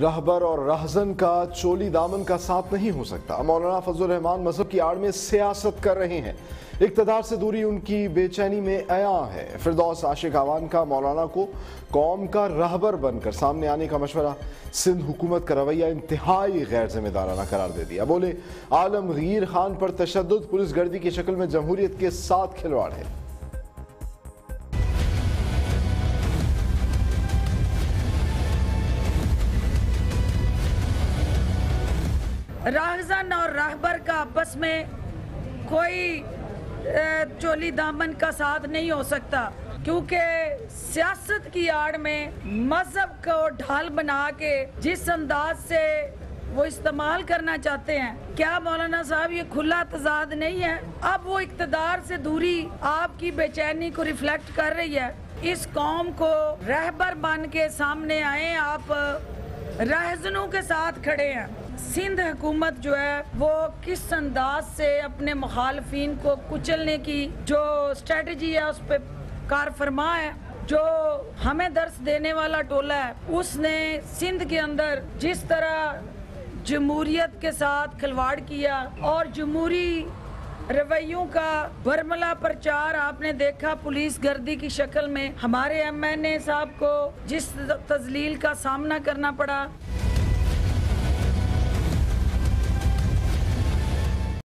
رہبر اور رہزن کا چولی دامن کا ساتھ نہیں ہو سکتا۔ مولانا فضل الرحمان مذہب کی آڑ میں سیاست کر رہے ہیں۔ اقتدار سے دوری ان کی بے چینی میں عیاں ہے۔ فردوس عاشق آوان کا مولانا کو قوم کا رہبر بن کر سامنے آنے کا مشورہ سندھ حکومت کا رویہ انتہائی غیر ذمہ دارانہ قرار دے دیا۔ بولے عالمگیر خان پر تشدد، پولیس گردی کی شکل میں جمہوریت کے ساتھ کھلواڑ ہے راہزن اور راہبر کا آپس میں کوئی چولی دامن کا ساتھ نہیں ہو سکتا، کیونکہ سیاست کی آڑ میں مذہب کو ڈھال بنا کے جس انداز سے وہ استعمال کرنا چاہتے ہیں۔ کیا مولانا صاحب یہ کھلا تضاد نہیں ہے؟ اب وہ اقتدار سے دوری آپ کی بے چینی کو ریفلیکٹ کر رہی ہے۔ اس قوم کو رہبر بن کے سامنے آئے آپ رہزنوں کے ساتھ کھڑے ہیں۔ سندھ حکومت جو ہے وہ کس انداز سے اپنے مخالفین کو کچلنے کی جو اسٹریٹجی ہے، اس پہ کار فرما ہے، جو ہمیں درس دینے والا ٹولہ ہے، اس نے سندھ کے اندر جس طرح جمہوریت کے ساتھ کھلواڑ کیا اور جمہوری رویوں کا برملا پرچار آپ نے دیکھا پولیس گردی کی شکل میں، ہمارے ایم این اے صاحب کو جس تزلیل کا سامنا کرنا پڑا